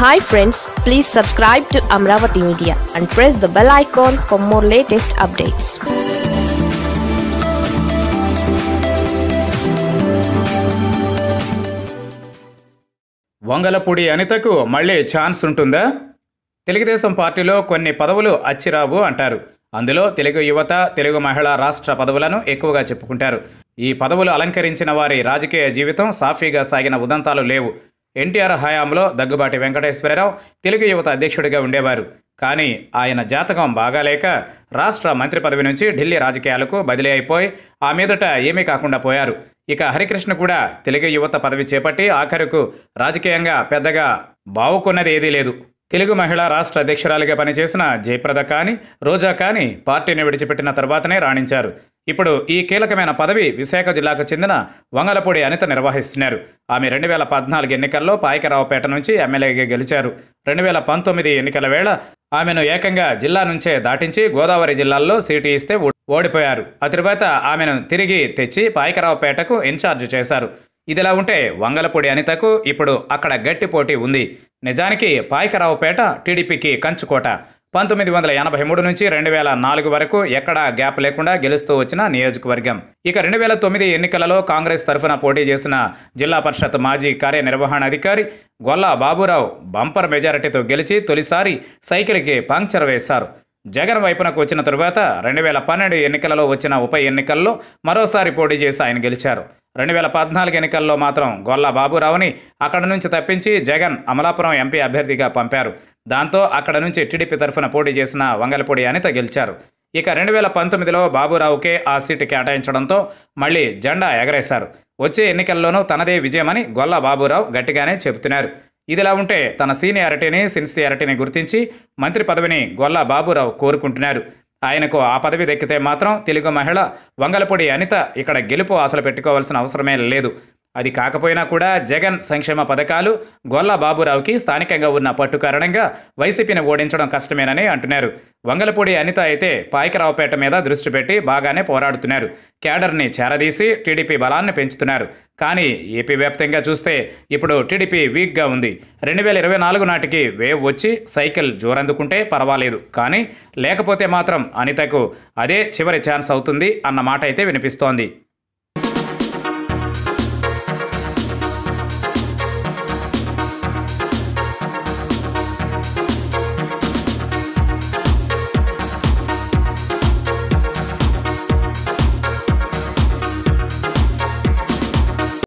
Hi friends please subscribe to Amaravati media and press the bell icon for more latest updates Vangalapudi అనితకు మళ్ళీ chance ఉంటుందా? తెలుగుదేశం పార్టీలో కొన్ని పదవులు అచ్చిరావు అంటారు. అందులో తెలుగు యువత తెలుగు మహిళా రాష్ట్ర పదవులను ఎక్కువగా చెప్పుకుంటారు. ఈ పదవులు అలంకరించిన వారి రాజకీయ జీవితం సాఫీగా సాగిన ఉదంతాలు లేవు. ఎన్టీఆర్ హయాంలో దగ్గుబాటి వెంకటేశ్వరరావు తెలుగు యువత అధ్యక్షుడిగా ఉండేవారు. కానీ ఆయన జాతకం బాగాలేక రాష్ట్ర మంత్రి పదవి నుంచి ఢిల్లీ రాజకీయాలకు బదిలీ అయిపోయి ఆ మీదట ఏమీ కాకుండా పోయారు. ఇక హరికృష్ణ కూడా తెలుగు యువత పదవి చేపట్టి ఆఖరుకు రాజకీయంగా పెద్దగా బావుకున్నది ఏదీ లేదు. తెలుగు మహిళా రాష్ట్ర అధ్యక్షురాలిగా పనిచేసిన జయప్రద కానీ రోజా కానీ పార్టీని విడిచిపెట్టిన తర్వాతనే రాణించారు. ఇప్పుడు ఈ కీలకమైన పదవి విశాఖ జిల్లాకు చెందిన వంగలపూడి అనిత నిర్వహిస్తున్నారు. ఆమె రెండు వేల పద్నాలుగు ఎన్నికల్లో పాయకరావుపేట నుంచి ఎమ్మెల్యేగా గెలిచారు. రెండు వేల పంతొమ్మిది ఎన్నికల వేళ ఆమెను ఏకంగా జిల్లా నుంచే దాటించి గోదావరి జిల్లాల్లో సీటు ఇస్తే ఓడిపోయారు. ఆ తరువాత ఆమెను తిరిగి తెచ్చి పాయకరావుపేటకు ఇన్ఛార్జ్ చేశారు. ఇదిలా ఉంటే వంగలపూడి అనితకు ఇప్పుడు అక్కడ గట్టి పోటీ ఉంది. నిజానికి పాయకరావుపేట టీడీపీకి కంచుకోట. పంతొమ్మిది వందల ఎనభై మూడు నుంచి రెండు వేల నాలుగు వరకు ఎక్కడా గ్యాప్ లేకుండా గెలుస్తూ వచ్చిన నియోజకవర్గం. ఇక రెండు వేల తొమ్మిది ఎన్నికలలో కాంగ్రెస్ తరఫున పోటీ చేసిన జిల్లా పరిషత్ మాజీ కార్యనిర్వహణాధికారి గొల్లా బాబురావు బంపర్ మెజారిటీతో గెలిచి తొలిసారి సైకిల్కి పంక్చర్ వేశారు. జగన్ వైపునకు వచ్చిన తరువాత రెండు వేల పన్నెండు ఎన్నికలలో వచ్చిన ఉప ఎన్నికల్లో మరోసారి పోటీ చేసి ఆయన గెలిచారు. రెండు వేల పద్నాలుగు ఎన్నికల్లో మాత్రం గొల్లా బాబురావుని అక్కడ నుంచి తప్పించి జగన్ అమలాపురం ఎంపీ అభ్యర్థిగా పంపారు. దాంతో అక్కడ నుంచి టీడీపీ తరఫున పోటీ చేసిన వంగలపూడి అనిత గెలిచారు. ఇక రెండు వేల పంతొమ్మిదిలో బాబురావుకే ఆ సీటు కేటాయించడంతో మళ్ళీ జెండా ఎగరేశారు. వచ్చే ఎన్నికల్లోనూ తనదే విజయమని గొల్ల బాబురావు గట్టిగానే చెబుతున్నారు. ఇదిలా ఉంటే తన సీనియారిటీని సిన్సియారిటీని గుర్తించి మంత్రి పదవిని గొల్ల బాబురావు కోరుకుంటున్నారు. ఆయనకు ఆ పదవి దక్కితే మాత్రం తెలుగు మహిళ వంగలపూడి అనిత ఇక్కడ గెలుపు ఆశలు పెట్టుకోవాల్సిన అవసరమే లేదు. అది కాకపోయినా కూడా జగన్ సంక్షేమ పథకాలు గొల్ల బాబురావుకి స్థానికంగా ఉన్న పట్టు కారణంగా వైసీపీని ఓడించడం కష్టమేనని అంటున్నారు. వంగలపూడి అనిత అయితే పాయకరావుపేట మీద దృష్టి పెట్టి బాగానే పోరాడుతున్నారు. క్యాడర్ని చేరదీసి టీడీపీ బలాన్ని పెంచుతున్నారు. కానీ ఏపీ వ్యాప్తంగా చూస్తే ఇప్పుడు టీడీపీ వీక్గా ఉంది. రెండు వేల ఇరవై నాలుగు నాటికి వేవ్ వచ్చి సైకిల్ జోరందుకుంటే పర్వాలేదు. కానీ లేకపోతే మాత్రం అనితకు అదే చివరి ఛాన్స్ అవుతుంది అన్న మాట అయితే వినిపిస్తోంది.